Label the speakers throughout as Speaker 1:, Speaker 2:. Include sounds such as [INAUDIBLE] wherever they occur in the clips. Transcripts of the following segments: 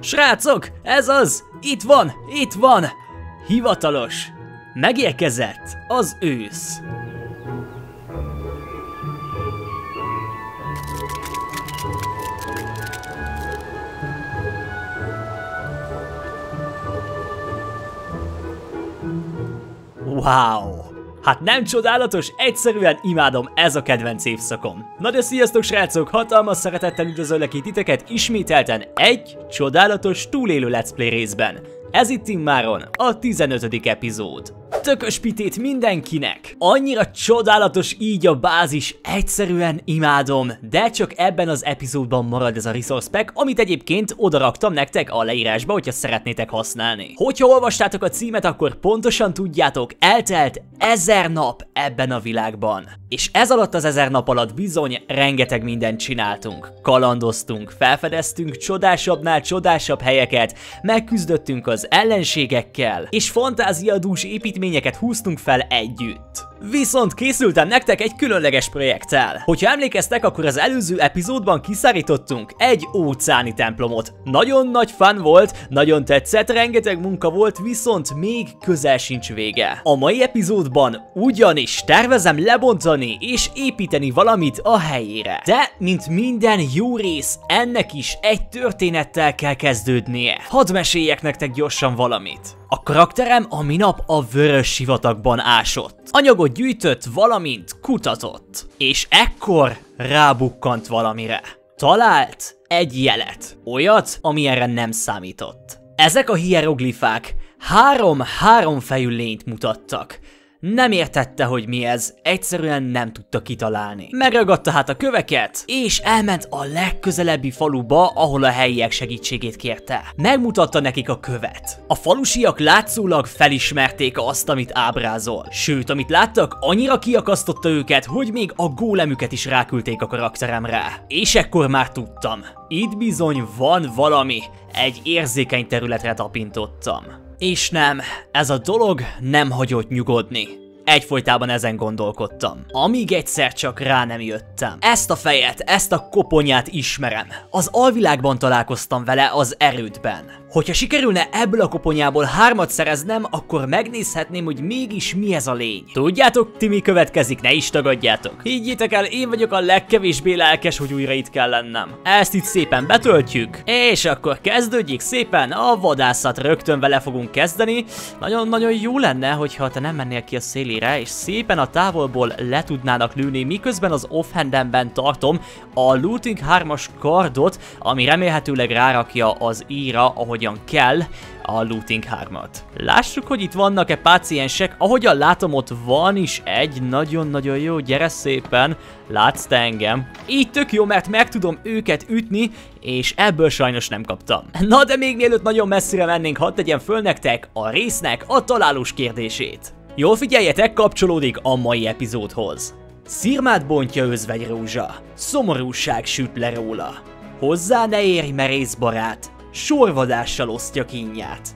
Speaker 1: Srácok, ez az! Itt van, itt van! Hivatalos! Megérkezett az ősz! Wow! Hát nem csodálatos, egyszerűen imádom, ez a kedvenc évszakom. Na de sziasztok srácok, hatalmas szeretettel üdvözöllek itt titeket ismételten egy csodálatos túlélő let's play részben. Ez itt immáron a 15. epizód. Tökös pitét mindenkinek! Annyira csodálatos így a bázis, egyszerűen imádom, de csak ebben az epizódban marad ez a resource pack, amit egyébként odaraktam nektek a leírásba, hogyha szeretnétek használni. Hogyha olvastátok a címet, akkor pontosan tudjátok, eltelt ezer nap ebben a világban. És ez alatt az ezer nap alatt bizony rengeteg mindent csináltunk. Kalandoztunk, felfedeztünk csodásabbnál csodásabb helyeket, megküzdöttünk az ellenségekkel, és fantáziadús építményeket húztunk fel együtt. Viszont készültem nektek egy különleges projekttel. Hogyha emlékeztek, akkor az előző epizódban kiszárítottunk egy óceáni templomot. Nagyon nagy fun volt, nagyon tetszett, rengeteg munka volt, viszont még közel sincs vége. A mai epizódban ugyanis tervezem lebontani és építeni valamit a helyére. De, mint minden jó rész, ennek is egy történettel kell kezdődnie. Hadd meséljek nektek gyorsan valamit. A karakterem a minap a vörös sivatagban ásott. Anyagot gyűjtött, valamint kutatott. És ekkor rábukkant valamire. Talált egy jelet. Olyat, ami erre nem számított. Ezek a hieroglifák három háromfejű lényt mutattak. Nem értette, hogy mi ez, egyszerűen nem tudta kitalálni. Megragadta hát a köveket, és elment a legközelebbi faluba, ahol a helyiek segítségét kérte. Megmutatta nekik a követ. A falusiak látszólag felismerték azt, amit ábrázol. Sőt, amit láttak, annyira kiakasztotta őket, hogy még a gólemüket is ráküldték a karakteremre. És ekkor már tudtam. Itt bizony van valami. Egy érzékeny területre tapintottam. És nem, ez a dolog nem hagyott nyugodni. Egyfolytában ezen gondolkodtam. Amíg egyszer csak rá nem jöttem. Ezt a fejet, ezt a koponyát ismerem. Az alvilágban találkoztam vele az erődben. Hogyha sikerülne ebből a koponyából hármat szereznem, akkor megnézhetném, hogy mégis mi ez a lény. Tudjátok, ti mi következik, ne is tagadjátok. Higgyétek el, én vagyok a legkevésbé lelkes, hogy újra itt kell lennem. Ezt itt szépen betöltjük, és akkor kezdődjék szépen a vadászat. Rögtön vele fogunk kezdeni. Nagyon-nagyon jó lenne, hogyha te nem mennél ki a szélére, és szépen a távolból le tudnának lőni, miközben az offhandemben tartom a Looting 3-as kardot, ami remélhetőleg rárakja az íra, ahogy ahogyan kell a Looting 3-at. Lássuk, hogy itt vannak-e páciensek, ahogyan látom, ott van is egy nagyon-nagyon jó, gyere szépen, látsz te engem. Így tök jó, mert meg tudom őket ütni, és ebből sajnos nem kaptam. Na de még mielőtt nagyon messzire mennénk, hadd tegyem föl nektek a résznek a találós kérdését. Jól figyeljetek, kapcsolódik a mai epizódhoz. Szirmát bontja özvegy rózsa, szomorúság süt le róla. Hozzá ne érj merész barát, sorvadással osztja kínját.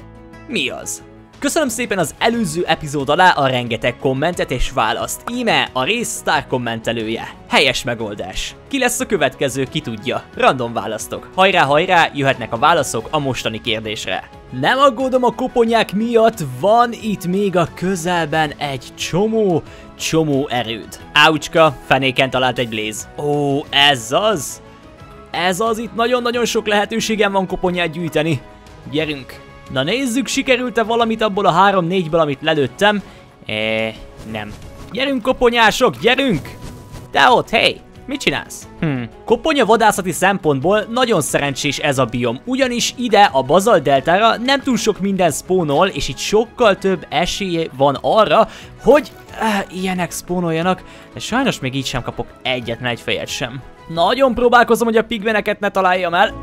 Speaker 1: Mi az? Köszönöm szépen az előző epizód alá a rengeteg kommentet és választ. Íme a rész sztár kommentelője. Helyes megoldás. Ki lesz a következő, ki tudja. Random választok. Hajrá, hajrá, jöhetnek a válaszok a mostani kérdésre. Nem aggódom a koponyák miatt, van itt még a közelben egy csomó, csomó erőd. Áucska, fenéken talált egy Blaze. Ó, ez az? Ez az, itt nagyon-nagyon sok lehetőségem van koponyát gyűjteni. Gyerünk. Na nézzük, sikerült-e valamit abból a 3-4-ből, amit lelőttem? Eh, nem. Gyerünk koponyások, gyerünk! Te ott, hey! Mit csinálsz? Hm. Koponya vadászati szempontból nagyon szerencsés ez a biom, ugyanis ide a Bazal Deltára nem túl sok minden spónol, és itt sokkal több esélye van arra, hogy uh, ilyenek spónoljanak, de sajnos még így sem kapok egyetlen egy fejet sem. Nagyon próbálkozom, hogy a pigmeneket ne találjam el.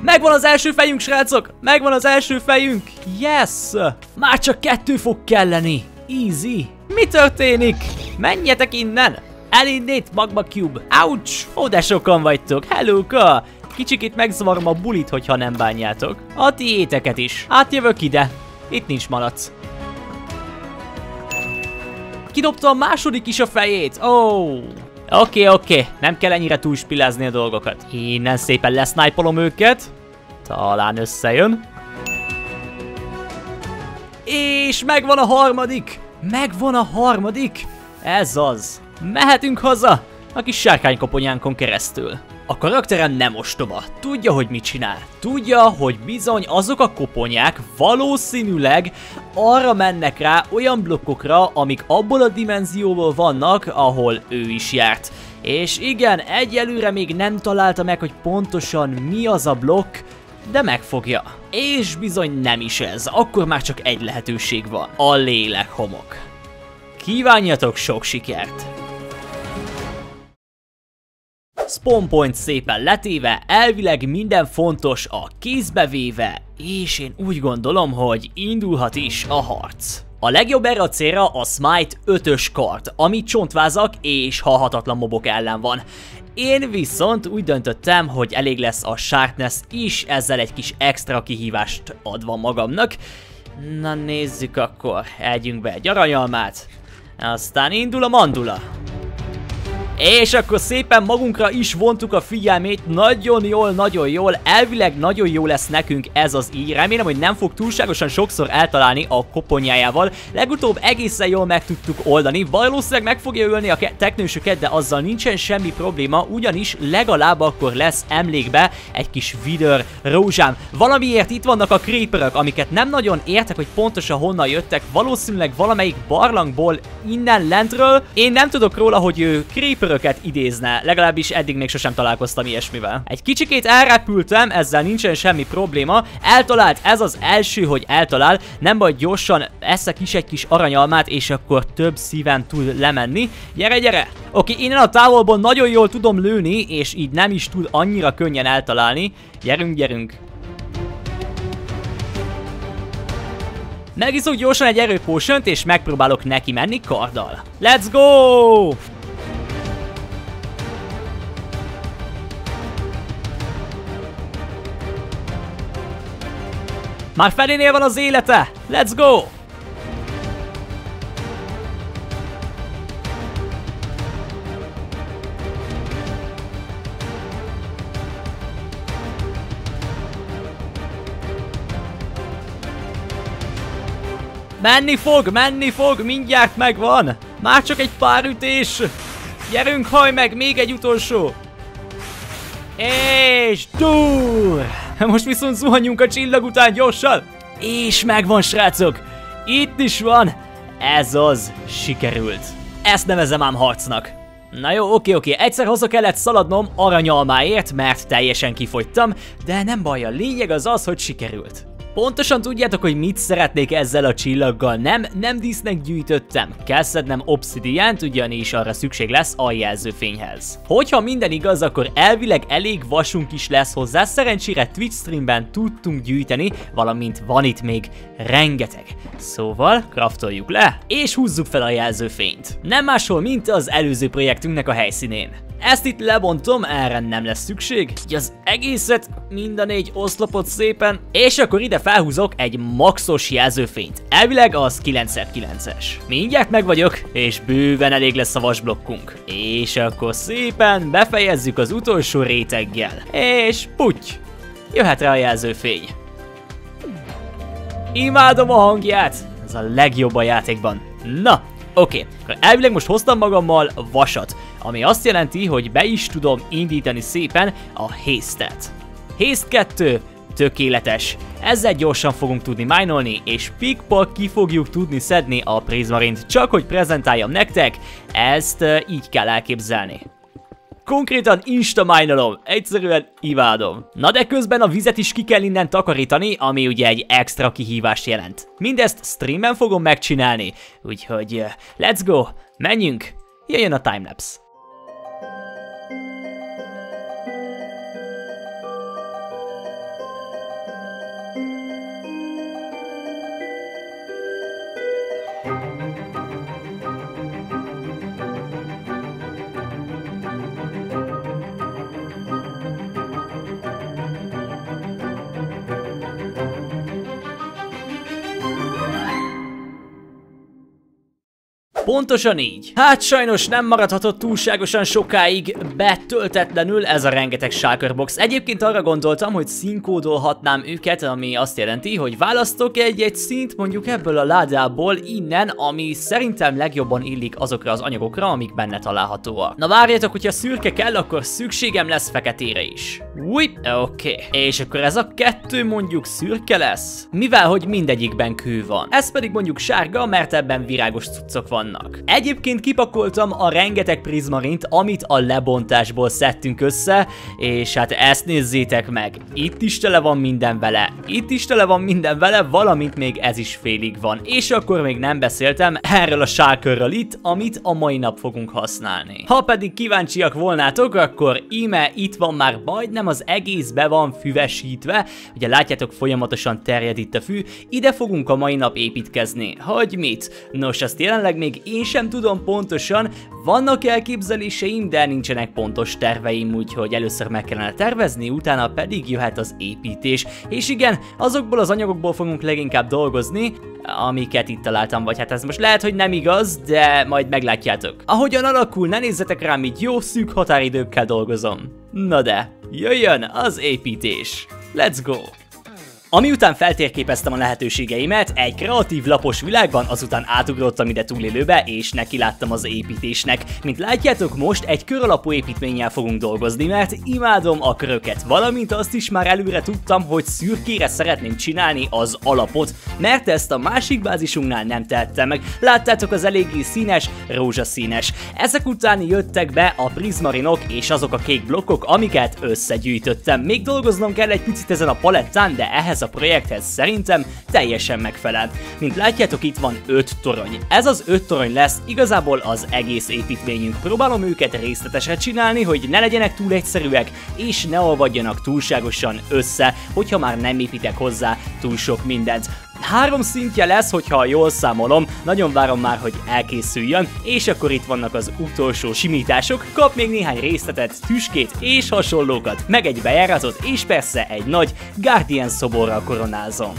Speaker 1: Megvan az első fejünk, srácok! Megvan az első fejünk! Yes! Már csak kettő fog kelleni. Easy. Mi történik? Menjetek innen! Elinnét, Magma Cube. Ouch! Ó, de sokan vagytok. Hellóka! Kicsikét megzavarom a bulit, hogyha nem bánjátok. A tiéteket is. Átjövök ide. Itt nincs malac. Kidobta a második is a fejét. Oh, Oké, okay, oké, okay. nem kell ennyire túlspilázni a dolgokat. Innen szépen lesznájpolom őket. Talán összejön. És megvan a harmadik! Megvan a harmadik! Ez az. Mehetünk haza a kis sárkánykoponyánkon keresztül. A karakterem nem ostoba, tudja, hogy mit csinál. Tudja, hogy bizony azok a koponyák valószínűleg arra mennek rá olyan blokkokra, amik abból a dimenzióból vannak, ahol ő is járt. És igen, egyelőre még nem találta meg, hogy pontosan mi az a blokk, de megfogja. És bizony nem is ez, akkor már csak egy lehetőség van. A lélekhomok. Kívánjatok sok sikert! Spawn point szépen letéve, elvileg minden fontos a kézbe véve, és én úgy gondolom, hogy indulhat is a harc. A legjobb erre a célra a Smite 5-ös kart, ami csontvázak és halhatatlan mobok ellen van. Én viszont úgy döntöttem, hogy elég lesz a Sharpness is, ezzel egy kis extra kihívást adva magamnak. Na nézzük akkor, együnk be egy aranyalmát, aztán indul a mandula. És akkor szépen magunkra is vontuk a figyelmét, nagyon jól, nagyon jól, elvileg nagyon jó lesz nekünk ez az így, remélem, hogy nem fog túlságosan sokszor eltalálni a koponyájával, legutóbb egészen jól meg tudtuk oldani, valószínűleg meg fogja ölni a teknősöket, de azzal nincsen semmi probléma, ugyanis legalább akkor lesz emlékbe egy kis vidör rózsám. Valamiért itt vannak a creeperök, amiket nem nagyon értek, hogy pontosan honnan jöttek, valószínűleg valamelyik barlangból innen lentről. Én nem tudok róla, hogy ő creeper köröket idézne, legalábbis eddig még sosem találkoztam ilyesmivel. Egy kicsikét elrepültem, ezzel nincsen semmi probléma, eltalált, ez az első, hogy eltalál, nem baj, gyorsan eszek is egy kis aranyalmát, és akkor több szíven tud lemenni. Gyere, gyere! Oké, innen a távolból nagyon jól tudom lőni, és így nem is tud annyira könnyen eltalálni. Gyerünk, gyerünk! Megiszok gyorsan egy erőpósönt, és megpróbálok neki menni karddal. Let's go! Már felénél van az élete! Let's go! Menni fog, menni fog, mindjárt megvan! Már csak egy pár ütés! Gyerünk, haj meg, még egy utolsó! És túl! Most viszont zuhanjunk a csillag után gyorsan! És megvan, srácok! Itt is van! Ez az, sikerült. Ezt nevezem ám harcnak. Na jó, oké, oké, egyszer haza kellett szaladnom aranyalmáért, mert teljesen kifogytam, de nem baj, a lényeg az az, hogy sikerült. Pontosan tudjátok, hogy mit szeretnék ezzel a csillaggal, nem? Nem dísznek gyűjtöttem. Kell szednem obszidiánt, ugyanis arra szükség lesz a jelzőfényhez. Hogyha minden igaz, akkor elvileg elég vasunk is lesz hozzá, szerencsére Twitch streamben tudtunk gyűjteni, valamint van itt még rengeteg. Szóval, kraftoljuk le, és húzzuk fel a jelzőfényt. Nem máshol, mint az előző projektünknek a helyszínén. Ezt itt lebontom, erre nem lesz szükség. Így az egészet, mind a négy oszlopot szépen, és akkor ide felhúzok egy maxos jelzőfényt. Elvileg az 9x9-es. Mindjárt meg vagyok, és bőven elég lesz a vasblokkunk. És akkor szépen befejezzük az utolsó réteggel. És puty! Jöhet rá a jelzőfény. Imádom a hangját! Ez a legjobb a játékban. Na, oké. Okay. Elvileg most hoztam magammal vasat ami azt jelenti, hogy be is tudom indítani szépen a haste-et. Haste 2, tökéletes. Ezzel gyorsan fogunk tudni minolni, és pikpak ki fogjuk tudni szedni a Prismarint, csak hogy prezentáljam nektek, ezt így kell elképzelni. Konkrétan insta minolom, egyszerűen imádom. Na de közben a vizet is ki kell innen takarítani, ami ugye egy extra kihívást jelent. Mindezt streamen fogom megcsinálni, úgyhogy let's go, menjünk, jöjjön a timelapse. Pontosan így. Hát sajnos nem maradhatott túlságosan sokáig betöltetlenül ez a rengeteg shulker box. Egyébként arra gondoltam, hogy színkódolhatnám őket, ami azt jelenti, hogy választok egy-egy szint mondjuk ebből a ládából innen, ami szerintem legjobban illik azokra az anyagokra, amik benne találhatóak. Na várjátok, hogyha szürke kell, akkor szükségem lesz feketére is. Új, oké. Okay. És akkor ez a kettő mondjuk szürke lesz? Mivel, hogy mindegyikben kő van. Ez pedig mondjuk sárga, mert ebben virágos cuccok vannak. Egyébként kipakoltam a rengeteg prizmarint, amit a lebontásból szedtünk össze, és hát ezt nézzétek meg. Itt is tele van minden vele, itt is tele van minden vele, valamint még ez is félig van. És akkor még nem beszéltem erről a sárkörről itt, amit a mai nap fogunk használni. Ha pedig kíváncsiak volnátok, akkor íme itt van már majdnem az egész be van füvesítve, ugye látjátok folyamatosan terjed itt a fű, ide fogunk a mai nap építkezni. Hogy mit? Nos, azt jelenleg még én sem tudom pontosan, vannak elképzeléseim, de nincsenek pontos terveim, úgyhogy először meg kellene tervezni, utána pedig jöhet az építés. És igen, azokból az anyagokból fogunk leginkább dolgozni, amiket itt találtam, vagy hát ez most lehet, hogy nem igaz, de majd meglátjátok. Ahogyan alakul, ne nézzetek rám, így jó szűk határidőkkel dolgozom. Na de, jöjjön az építés. Let's go! Ami után feltérképeztem a lehetőségeimet, egy kreatív lapos világban azután átugrottam ide túlélőbe, és neki láttam az építésnek. Mint látjátok, most egy kör alapú építménnyel fogunk dolgozni, mert imádom a köröket, valamint azt is már előre tudtam, hogy szürkére szeretném csinálni az alapot, mert ezt a másik bázisunknál nem tettem meg. Láttátok az eléggé színes, rózsaszínes. Ezek után jöttek be a prizmarinok és azok a kék blokkok, amiket összegyűjtöttem. Még dolgoznom kell egy picit ezen a palettán, de ehhez a projekthez szerintem teljesen megfelel. Mint látjátok, itt van 5 torony. Ez az 5 torony lesz igazából az egész építményünk. Próbálom őket részletesre csinálni, hogy ne legyenek túl egyszerűek, és ne olvadjanak túlságosan össze, hogyha már nem építek hozzá túl sok mindent. Három szintje lesz, hogyha jól számolom, nagyon várom már, hogy elkészüljön, és akkor itt vannak az utolsó simítások, kap még néhány részletet, tüskét és hasonlókat, meg egy bejáratot, és persze egy nagy Guardian szoborral koronázom.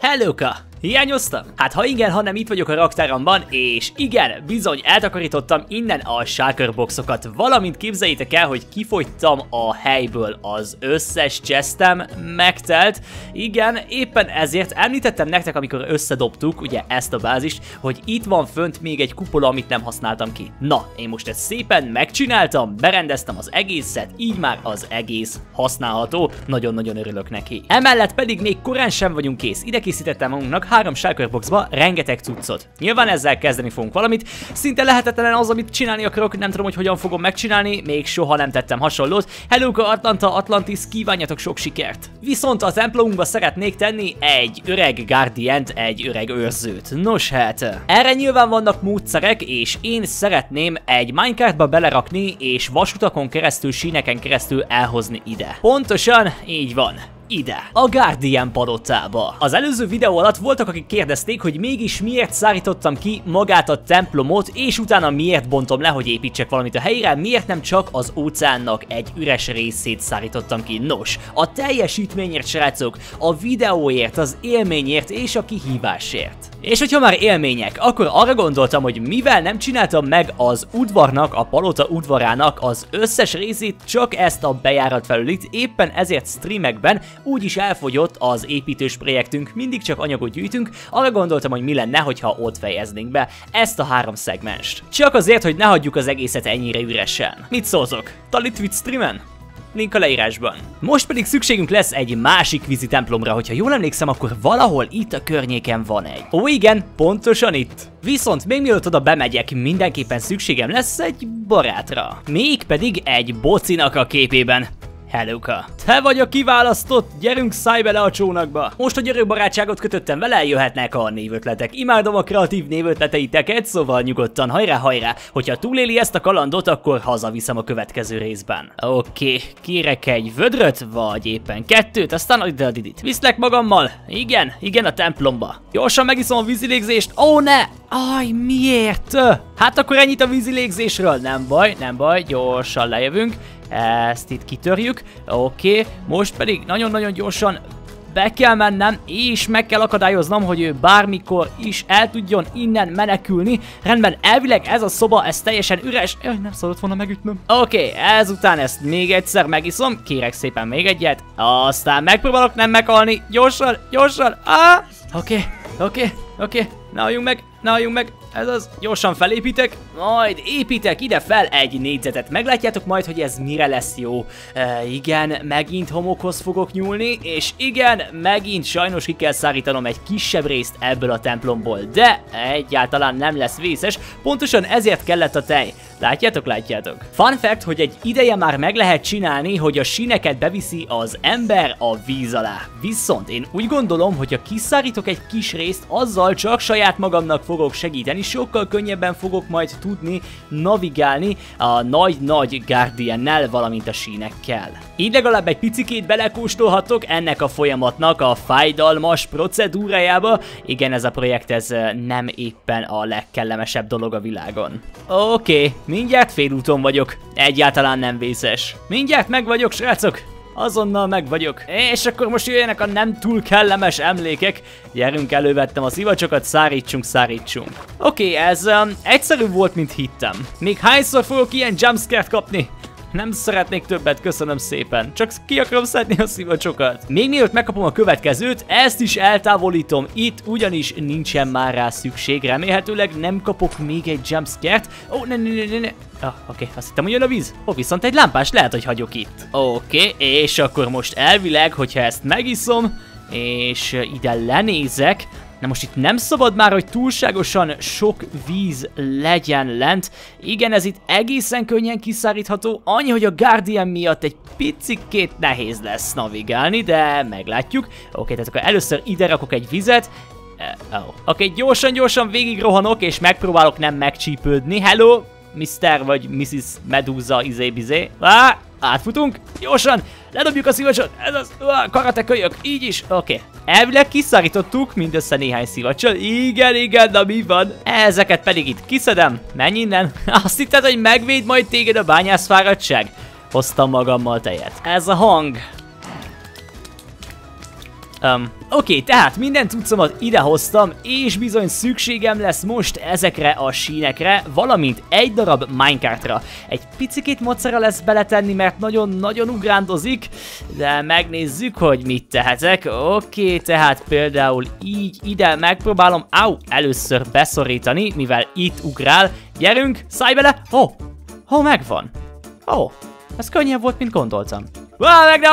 Speaker 1: Helloka! Hiányoztam? Hát ha igen, hanem itt vagyok a raktáromban, és igen, bizony eltakarítottam innen a shulker boxokat, valamint képzeljétek el, hogy kifogytam a helyből, az összes chestem megtelt. Igen, éppen ezért említettem nektek, amikor összedobtuk ugye ezt a bázist, hogy itt van fönt még egy kupola, amit nem használtam ki. Na, én most ezt szépen megcsináltam, berendeztem az egészet, így már az egész használható, nagyon-nagyon örülök neki. Emellett pedig még korán sem vagyunk kész, ide készítettem magunknak három shulker boxba rengeteg cuccot. Nyilván ezzel kezdeni fogunk valamit, szinte lehetetlen az, amit csinálni akarok, nem tudom, hogy hogyan fogom megcsinálni, még soha nem tettem hasonlót. Hello Atlanta, Atlantis, kívánjatok sok sikert! Viszont a templomunkba szeretnék tenni egy öreg guardian egy öreg őrzőt. Nos hát, erre nyilván vannak módszerek, és én szeretném egy minecartba belerakni, és vasutakon keresztül, síneken keresztül elhozni ide. Pontosan így van ide, a Guardian palotába. Az előző videó alatt voltak, akik kérdezték, hogy mégis miért szárítottam ki magát a templomot, és utána miért bontom le, hogy építsek valamit a helyre, miért nem csak az óceánnak egy üres részét szárítottam ki. Nos, a teljesítményért, srácok, a videóért, az élményért és a kihívásért. És hogyha már élmények, akkor arra gondoltam, hogy mivel nem csináltam meg az udvarnak, a palota udvarának az összes részét, csak ezt a bejárat felülit, éppen ezért streamekben úgyis elfogyott az építős projektünk, mindig csak anyagot gyűjtünk, arra gondoltam, hogy mi lenne, hogyha ott fejeznénk be ezt a három szegmenst. Csak azért, hogy ne hagyjuk az egészet ennyire üresen. Mit szóltok? Talit streamen? Link a leírásban. Most pedig szükségünk lesz egy másik vízi templomra, hogyha jól emlékszem, akkor valahol itt a környéken van egy. Ó igen, pontosan itt. Viszont még mielőtt oda bemegyek, mindenképpen szükségem lesz egy barátra. Még pedig egy bocinak a képében. Helluka. Te vagy a kiválasztott, gyerünk szállj bele a csónakba. Most, hogy örök barátságot kötöttem vele, jöhetnek a névötletek. Imádom a kreatív névötleteiteket, szóval nyugodtan hajrá, hajrá. Hogyha túléli ezt a kalandot, akkor hazaviszem a következő részben. Oké, okay, kérek egy vödröt, vagy éppen kettőt, aztán ide a didit. Viszlek magammal? Igen, igen a templomba. Gyorsan megiszom a vízilégzést. Ó, oh, ne! Aj, miért? Hát akkor ennyit a vízilégzésről. Nem baj, nem baj, gyorsan lejövünk. Ezt itt kitörjük. Oké, okay. most pedig nagyon-nagyon gyorsan be kell mennem, és meg kell akadályoznom, hogy ő bármikor is el tudjon innen menekülni. Rendben, elvileg ez a szoba, ez teljesen üres. Jaj, nem szabad volna megütnöm. Oké, okay, ezután ezt még egyszer megiszom. Kérek szépen még egyet. Aztán megpróbálok nem meghalni. Gyorsan, gyorsan. Ah! Oké, okay, oké, okay, oké. Okay. Ne halljunk meg, ne halljunk meg. Ez az, gyorsan felépítek, majd építek ide fel egy négyzetet. Meglátjátok majd, hogy ez mire lesz jó. E, igen, megint homokhoz fogok nyúlni, és igen, megint sajnos ki kell szárítanom egy kisebb részt ebből a templomból, de egyáltalán nem lesz vészes, pontosan ezért kellett a tej. Látjátok, látjátok? Fun fact, hogy egy ideje már meg lehet csinálni, hogy a síneket beviszi az ember a víz alá. Viszont én úgy gondolom, hogy ha kiszárítok egy kis részt, azzal csak saját magamnak fogok segíteni, sokkal könnyebben fogok majd tudni navigálni a nagy-nagy Guardian-nel, valamint a sínekkel. Így legalább egy picikét belekóstolhatok ennek a folyamatnak a fájdalmas procedúrájába. Igen, ez a projekt ez nem éppen a legkellemesebb dolog a világon. Oké, okay, mindjárt félúton vagyok. Egyáltalán nem vészes. Mindjárt meg vagyok, srácok. Azonnal meg vagyok. És akkor most jöjjenek a nem túl kellemes emlékek. Gyerünk, elővettem a szivacsokat, szárítsunk, szárítsunk. Oké, okay, ez um, egyszerű volt, mint hittem. Még hányszor fogok ilyen jumpscare kapni? Nem szeretnék többet, köszönöm szépen. Csak ki akarom szedni a szivacsokat. Még mielőtt megkapom a következőt, ezt is eltávolítom itt, ugyanis nincsen már rá szükség. Remélhetőleg nem kapok még egy jumpscare-t. Ó, oh, ne, ne, ne, ne, ne. Ah, oké, okay. azt hittem, hogy jön a víz. Ó, oh, viszont egy lámpás lehet, hogy hagyok itt. Oké, okay, és akkor most elvileg, hogyha ezt megiszom, és ide lenézek, Na most itt nem szabad már, hogy túlságosan sok víz legyen lent. Igen, ez itt egészen könnyen kiszárítható, annyi, hogy a Guardian miatt egy picikét nehéz lesz navigálni, de meglátjuk. Oké, tehát akkor először ide rakok egy vizet. Oké, gyorsan-gyorsan végig rohanok, és megpróbálok nem megcsípődni. Hello, Mr. vagy Mrs. Medusa izé-bizé. Ah, átfutunk, gyorsan, ledobjuk a szívacsot, ez az, uh, karate kölyök, így is, oké. Okay. Elvileg kiszárítottuk mindössze néhány szívacsot, igen, igen, na mi van? Ezeket pedig itt kiszedem, menj innen. [LAUGHS] Azt hitted, hogy megvéd majd téged a bányászfáradtság? Hoztam magammal tejet. Ez a hang. Um, Oké, okay, tehát minden cuccomat idehoztam, és bizony szükségem lesz most ezekre a sínekre, valamint egy darab minecartra. Egy picikét mocera lesz beletenni, mert nagyon-nagyon ugrándozik, de megnézzük, hogy mit tehetek. Oké, okay, tehát például így ide megpróbálom, au, először beszorítani, mivel itt ugrál. Gyerünk, szállj bele! Ó, oh, oh, megvan. Ó, oh, ez könnyebb volt, mint gondoltam. Vá, meg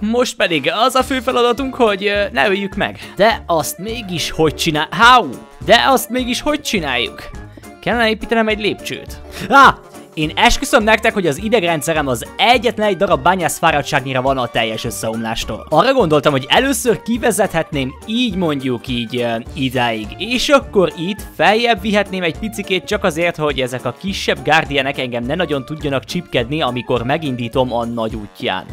Speaker 1: most pedig az a fő feladatunk, hogy ne öljük meg. De azt mégis hogy csinál... How? De azt mégis hogy csináljuk? Kellene építenem egy lépcsőt. Ah! Én esküszöm nektek, hogy az idegrendszerem az egyetlen egy darab bányász fáradtságnyira van a teljes összeomlástól. Arra gondoltam, hogy először kivezethetném így mondjuk így uh, idáig, és akkor itt feljebb vihetném egy picikét csak azért, hogy ezek a kisebb guardianek engem ne nagyon tudjanak csipkedni, amikor megindítom a nagy útján.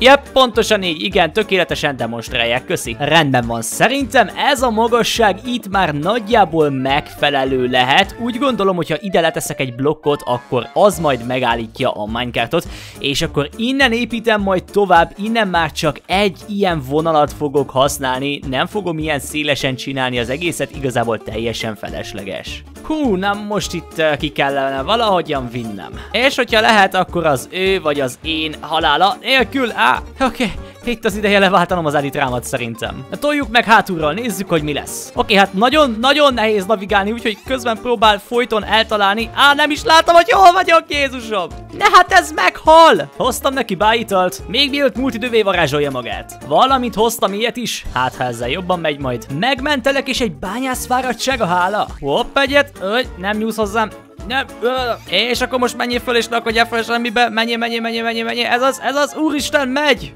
Speaker 1: Jep, pontosan így, igen, tökéletesen demonstrálják, köszi. Rendben van, szerintem ez a magasság itt már nagyjából megfelelő lehet. Úgy gondolom, hogyha ide leteszek egy blokkot, akkor az majd megállítja a minecartot, és akkor innen építem majd tovább, innen már csak egy ilyen vonalat fogok használni, nem fogom ilyen szélesen csinálni az egészet, igazából teljesen felesleges. Hú, nem most itt uh, ki kellene valahogyan vinnem. És hogyha lehet, akkor az ő vagy az én halála nélkül, á, oké, okay. Itt az ideje leváltanom az elitrámat szerintem. Na, toljuk meg hátulról, nézzük, hogy mi lesz. Oké, hát nagyon-nagyon nehéz navigálni, úgyhogy közben próbál folyton eltalálni. Á, nem is látom, hogy hol vagyok, Jézusom! Ne hát ez meghal! Hoztam neki bájitalt, még mielőtt múlt idővé varázsolja magát. Valamint hoztam ilyet is, hát ha ezzel jobban megy majd. Megmentelek és egy bányász fáradtság a hála. Hopp, egyet, ögy, nem nyúsz hozzám. nem, ö, és akkor most menjél föl, és lakodjál föl semmibe, menjél, menjél, menjél, menjél, menjél, ez az, ez az, úristen, megy!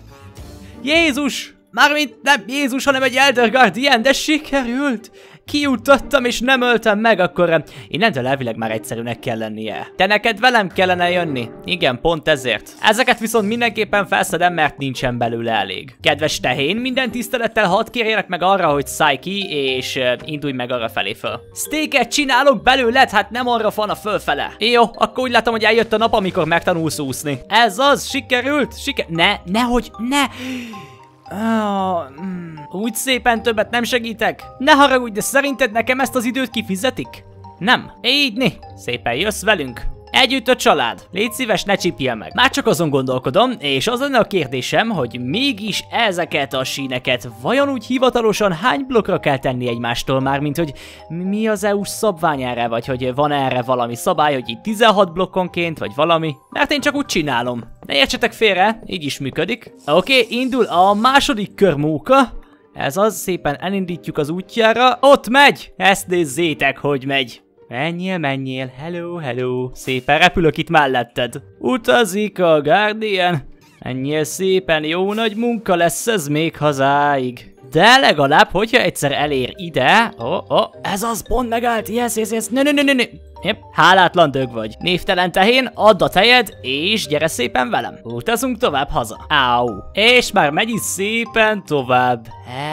Speaker 1: Jézus! Mármint nem Jézus, hanem egy Elder Guardian, de sikerült! Kiutattam és nem öltem meg, akkor innentől elvileg már egyszerűnek kell lennie. Te neked velem kellene jönni. Igen, pont ezért. Ezeket viszont mindenképpen felszedem, mert nincsen belőle elég. Kedves tehén, minden tisztelettel hadd kérjelek meg arra, hogy szállj ki, és uh, indulj meg arra felé föl. Steaket csinálok belőled, hát nem arra van a fölfele. Jó, akkor úgy látom, hogy eljött a nap, amikor megtanulsz úszni. Ez az, sikerült, siker... Ne, nehogy, ne! Oh, mm. Úgy szépen többet nem segítek? Ne haragudj, de szerinted nekem ezt az időt kifizetik? Nem. Így né. Szépen jössz velünk. Együtt a család. Légy szíves, ne csipjél meg. Már csak azon gondolkodom, és az lenne a kérdésem, hogy mégis ezeket a síneket vajon úgy hivatalosan hány blokkra kell tenni egymástól már, mint hogy mi az EU-s szabvány erre, vagy hogy van erre valami szabály, hogy itt 16 blokkonként, vagy valami. Mert én csak úgy csinálom. Ne értsetek félre, így is működik. Oké, okay, indul a második kör móka. Ez az, szépen elindítjuk az útjára. Ott megy! Ezt nézzétek, hogy megy. Menjél, menjél, hello, hello. Szépen repülök itt melletted. Utazik a Guardian. Menjél szépen, jó nagy munka lesz ez még hazáig. De legalább, hogyha egyszer elér ide... Oh, oh, ez az pont megállt, yes, yes, yes, nö, nö, nö, nö. Yep, hálátlan dög vagy. Névtelen tehén, add a tejed, és gyere szépen velem. Utazunk tovább haza. Áú. És már megy szépen tovább.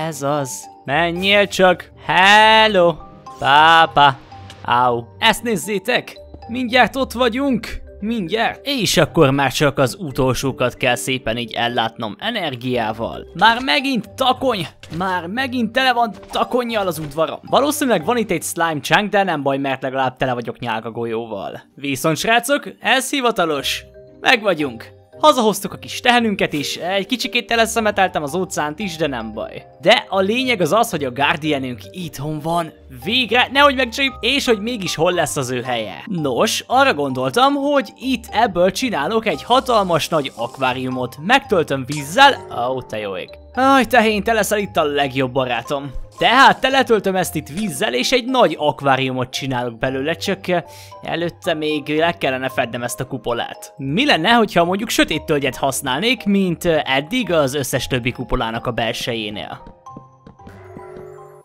Speaker 1: Ez az. Menjél csak. Hello. Pápa. Áú. Ezt nézzétek. Mindjárt ott vagyunk. Mindjárt. És akkor már csak az utolsókat kell szépen így ellátnom energiával. Már megint takony! Már megint tele van takonnyal az udvaram. Valószínűleg van itt egy slime chunk, de nem baj, mert legalább tele vagyok nyálkagolyóval. Viszont srácok, ez hivatalos. Meg vagyunk. Hazahoztuk a kis tehenünket is, egy kicsikét teleszemeteltem az óceánt is, de nem baj. De a lényeg az az, hogy a Guardianünk itthon van, végre, nehogy megcsíp, és hogy mégis hol lesz az ő helye. Nos, arra gondoltam, hogy itt ebből csinálok egy hatalmas nagy akváriumot, megtöltöm vízzel, ó, oh, te jó ég. Aj, tehén, te leszel itt a legjobb barátom. Tehát teletöltöm ezt itt vízzel, és egy nagy akváriumot csinálok belőle, csak eh, előtte még le kellene fednem ezt a kupolát. Mi lenne, hogyha mondjuk sötét tölgyet használnék, mint eh, eddig az összes többi kupolának a belsejénél?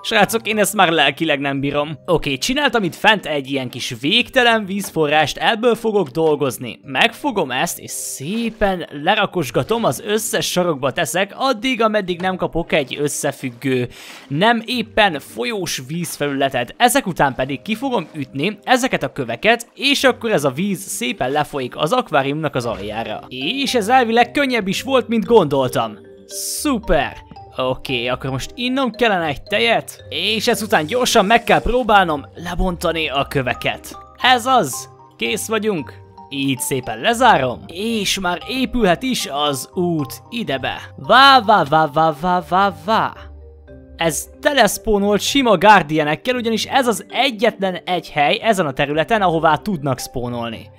Speaker 1: Srácok, én ezt már lelkileg nem bírom. Oké, csináltam itt fent egy ilyen kis végtelen vízforrást, ebből fogok dolgozni. Megfogom ezt, és szépen lerakosgatom, az összes sarokba teszek, addig, ameddig nem kapok egy összefüggő, nem éppen folyós vízfelületet. Ezek után pedig ki fogom ütni ezeket a köveket, és akkor ez a víz szépen lefolyik az akváriumnak az aljára. És ez elvileg könnyebb is volt, mint gondoltam. Szuper! Oké, okay, akkor most innom kellene egy tejet, és ezután gyorsan meg kell próbálnom lebontani a köveket. Ez az! Kész vagyunk! Így szépen lezárom, és már épülhet is az út idebe. Vá, vá, vá, vá, vá, vá, vá. Ez teleszpónolt sima guardianekkel, ugyanis ez az egyetlen egy hely ezen a területen, ahová tudnak spónolni.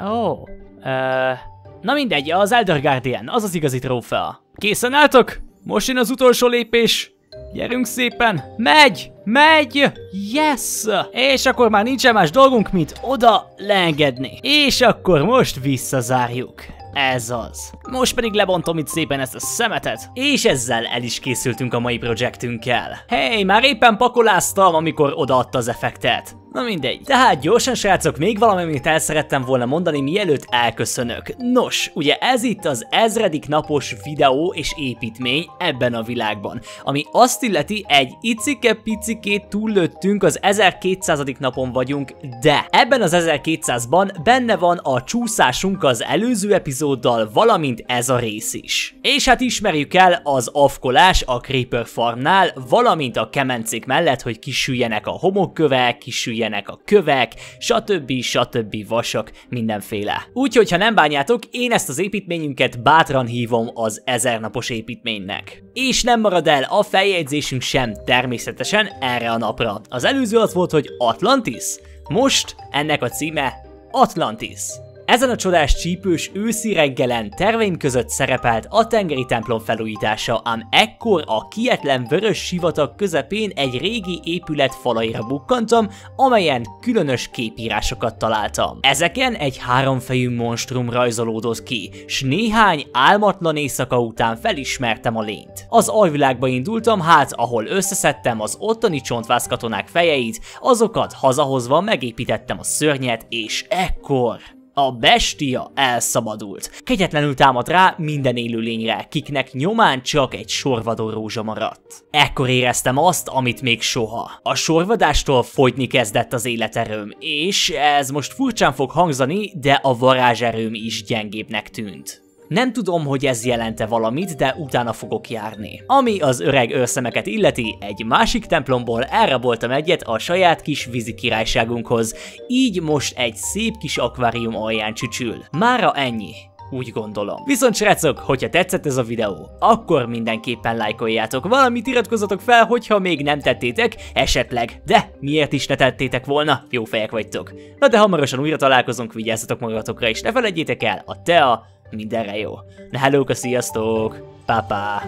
Speaker 1: Ó, oh, uh, na mindegy, az Elder Guardian, az az igazi trófea. Készen álltok? Most jön az utolsó lépés. Gyerünk szépen! Megy! Megy! Yes! És akkor már nincsen más dolgunk, mint oda leengedni. És akkor most visszazárjuk. Ez az. Most pedig lebontom itt szépen ezt a szemetet, és ezzel el is készültünk a mai projektünkkel. Hey, már éppen pakoláztam, amikor odaadta az effektet. Na mindegy. Tehát gyorsan srácok, még valami, amit el szerettem volna mondani, mielőtt elköszönök. Nos, ugye ez itt az ezredik napos videó és építmény ebben a világban, ami azt illeti egy icike-picikét túllöttünk, az 1200. napon vagyunk, de ebben az 1200-ban benne van a csúszásunk az előző epizóddal, valamint ez a rész is. És hát ismerjük el az afkolás a Creeper Farmnál, valamint a kemencék mellett, hogy kisüljenek a homokkövek, kisüljenek jöjjenek a kövek, stb. stb. vasok, mindenféle. Úgyhogy, ha nem bánjátok, én ezt az építményünket bátran hívom az ezernapos építménynek. És nem marad el a feljegyzésünk sem természetesen erre a napra. Az előző az volt, hogy Atlantis. Most ennek a címe Atlantis. Ezen a csodás csípős őszi reggelen terveim között szerepelt a tengeri templom felújítása, ám ekkor a kietlen vörös sivatag közepén egy régi épület falaira bukkantam, amelyen különös képírásokat találtam. Ezeken egy háromfejű monstrum rajzolódott ki, s néhány álmatlan éjszaka után felismertem a lényt. Az alvilágba indultam hát, ahol összeszedtem az ottani csontvász katonák fejeit, azokat hazahozva megépítettem a szörnyet, és ekkor... A bestia elszabadult. Kegyetlenül támad rá minden élőlényre, kiknek nyomán csak egy sorvadó rózsa maradt. Ekkor éreztem azt, amit még soha. A sorvadástól folytni kezdett az életerőm, és ez most furcsán fog hangzani, de a varázserőm is gyengébbnek tűnt. Nem tudom, hogy ez jelente valamit, de utána fogok járni. Ami az öreg őrszemeket illeti, egy másik templomból elraboltam egyet a saját kis vízi királyságunkhoz, így most egy szép kis akvárium alján csücsül. Mára ennyi. Úgy gondolom. Viszont srácok, hogyha tetszett ez a videó, akkor mindenképpen lájkoljátok, valamit iratkozzatok fel, hogyha még nem tettétek, esetleg, de miért is ne tettétek volna, jó fejek vagytok. Na de hamarosan újra találkozunk, vigyázzatok magatokra, és ne felejtjétek el, a TEA mindenre jó. Na hellóka, sziasztok! Papa!